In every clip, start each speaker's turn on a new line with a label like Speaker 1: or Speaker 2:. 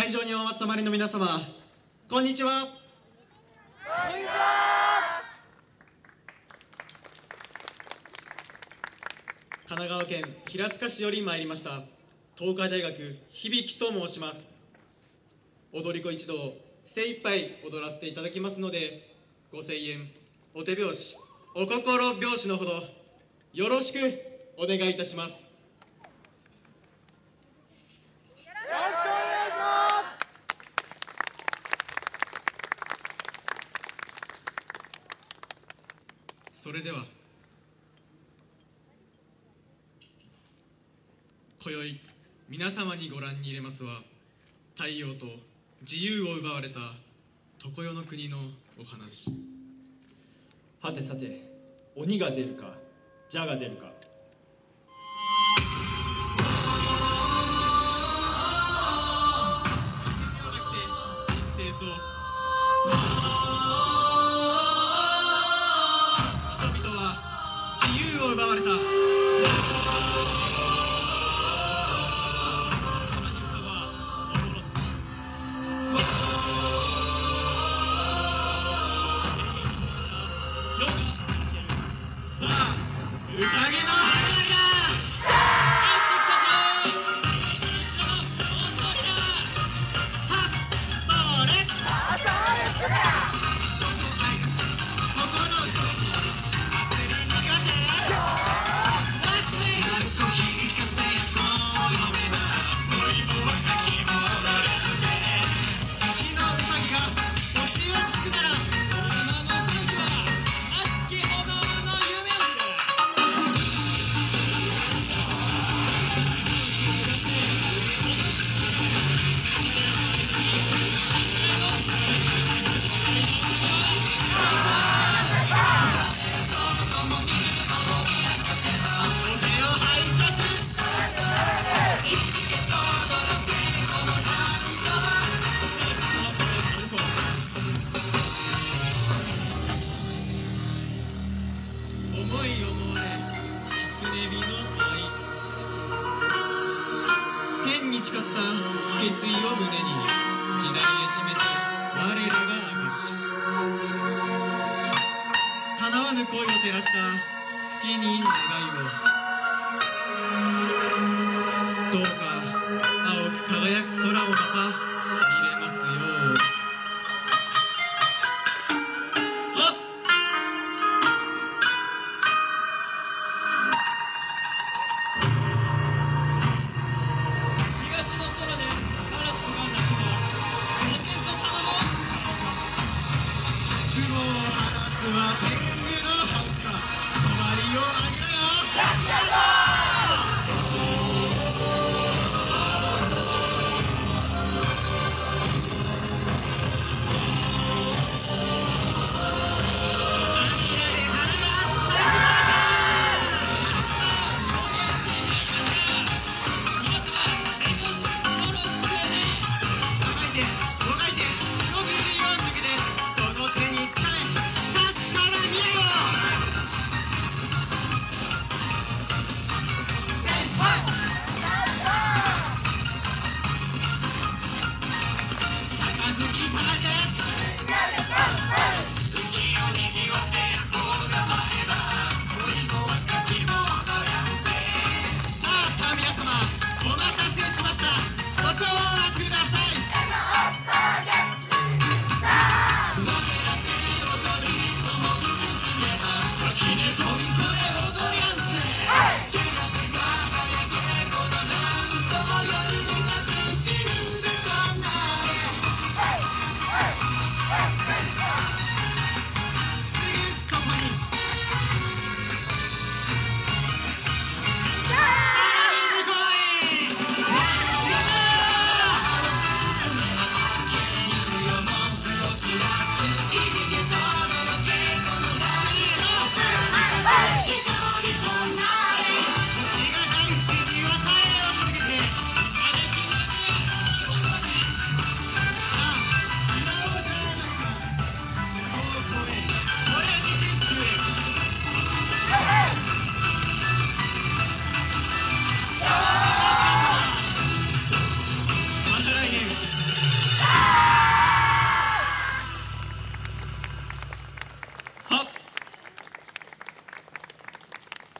Speaker 1: 会場にお集まりの皆様こんにちは。神奈川県平塚市より参りました東海大学響と申します。踊り子一同精一杯踊らせていただきますのでご声援お手拍子お心拍子のほどよろしくお願いいたします。それでは今宵皆様にご覧に入れますは太陽と自由を奪われた常世の国のお話。
Speaker 2: はてさて鬼が出るか蛇が出るか。
Speaker 1: 天に誓った決意を胸に時代へ示せ我らが証叶わぬ恋を照らした月に願いを。どうか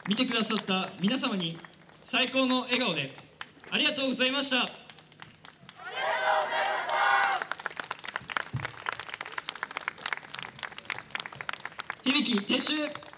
Speaker 2: 見てくださった皆様に最高の笑顔でありがとうございました。響き撤収